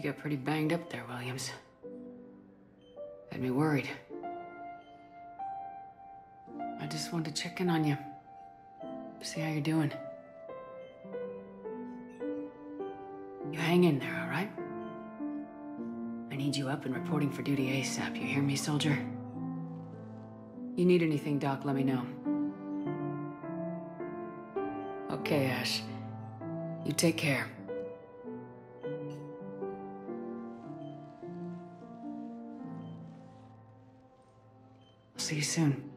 You got pretty banged up there, Williams. Had me worried. I just wanted to check in on you. See how you're doing. You hang in there, all right? I need you up and reporting for duty ASAP. You hear me, soldier? You need anything, Doc, let me know. Okay, Ash. You take care. See you soon.